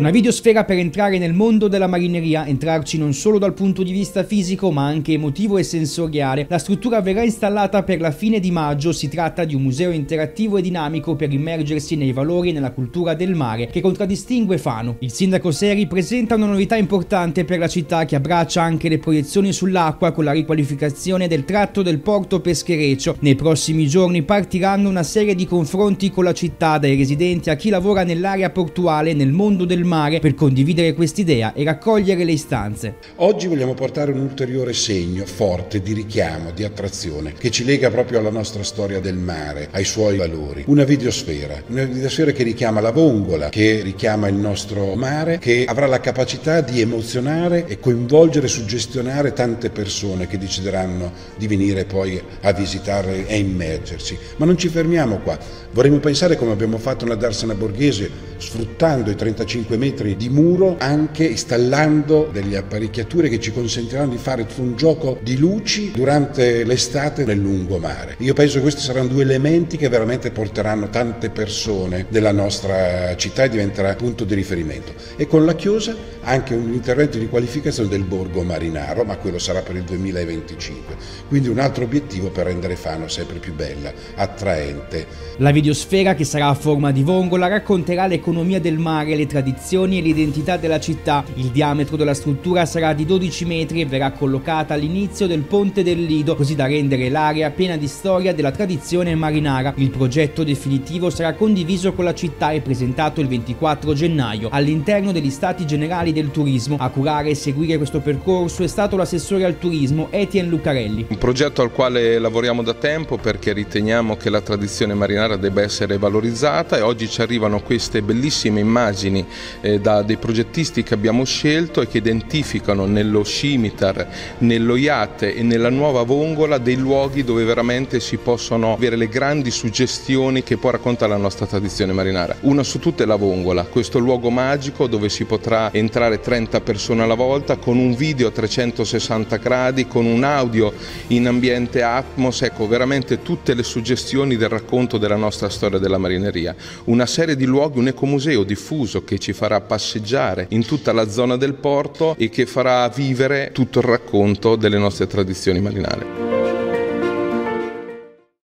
Una videosfera per entrare nel mondo della marineria, entrarci non solo dal punto di vista fisico ma anche emotivo e sensoriale. La struttura verrà installata per la fine di maggio, si tratta di un museo interattivo e dinamico per immergersi nei valori e nella cultura del mare che contraddistingue Fano. Il sindaco Seri presenta una novità importante per la città che abbraccia anche le proiezioni sull'acqua con la riqualificazione del tratto del porto Peschereccio. Nei prossimi giorni partiranno una serie di confronti con la città dai residenti a chi lavora nell'area portuale nel mondo del mare per condividere quest'idea e raccogliere le istanze. Oggi vogliamo portare un ulteriore segno forte di richiamo, di attrazione, che ci lega proprio alla nostra storia del mare, ai suoi valori. Una videosfera, una videosfera che richiama la vongola, che richiama il nostro mare, che avrà la capacità di emozionare e coinvolgere, suggestionare tante persone che decideranno di venire poi a visitare e immergersi. Ma non ci fermiamo qua, vorremmo pensare come abbiamo fatto nella Darsena Borghese, sfruttando i 35 metri di muro anche installando delle apparecchiature che ci consentiranno di fare tutto un gioco di luci durante l'estate nel lungomare. Io penso che questi saranno due elementi che veramente porteranno tante persone della nostra città e diventerà punto di riferimento. E con la chiusa anche un intervento di qualificazione del borgo marinaro, ma quello sarà per il 2025. Quindi un altro obiettivo per rendere Fano sempre più bella, attraente. La videosfera che sarà a forma di vongola racconterà l'economia del mare, le tradizioni e l'identità della città. Il diametro della struttura sarà di 12 metri e verrà collocata all'inizio del ponte del Lido, così da rendere l'area piena di storia della tradizione marinara. Il progetto definitivo sarà condiviso con la città e presentato il 24 gennaio all'interno degli stati generali del turismo. A curare e seguire questo percorso è stato l'assessore al turismo Etienne Lucarelli. Un progetto al quale lavoriamo da tempo perché riteniamo che la tradizione marinara debba essere valorizzata e oggi ci arrivano queste bellissime immagini eh, da dei progettisti che abbiamo scelto e che identificano nello scimitar, nello iate e nella nuova vongola dei luoghi dove veramente si possono avere le grandi suggestioni che poi racconta la nostra tradizione marinara. Una su tutte è la vongola, questo luogo magico dove si potrà entrare 30 persone alla volta con un video a 360 gradi, con un audio in ambiente Atmos, ecco veramente tutte le suggestioni del racconto della nostra storia della marineria. Una serie di luoghi, un ecomuseo diffuso che ci farà passeggiare in tutta la zona del porto e che farà vivere tutto il racconto delle nostre tradizioni marinare.